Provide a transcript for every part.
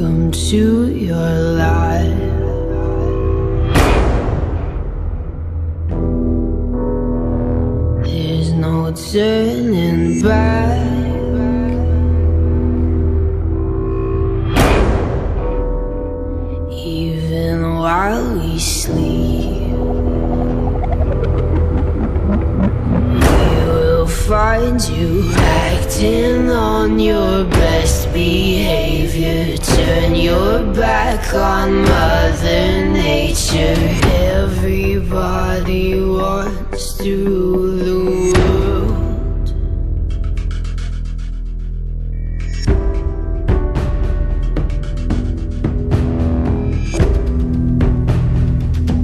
your life. There's no turning back. Even while we sleep, you acting on your best behavior. Turn your back on Mother Nature. Everybody wants to the world.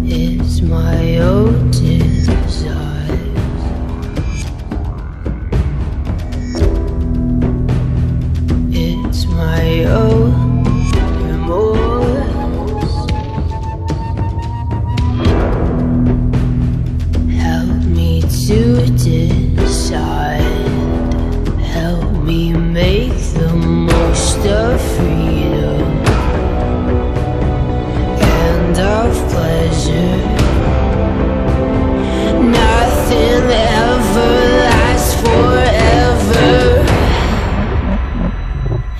It's my own desire.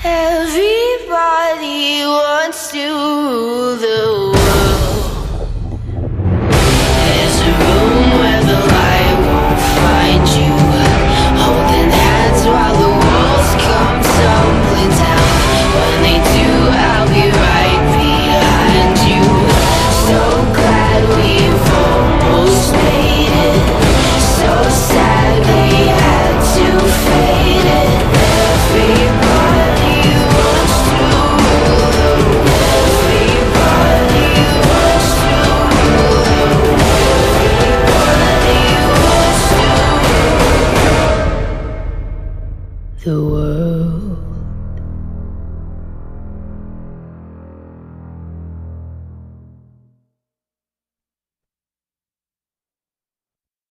Everybody wants to rule the the world.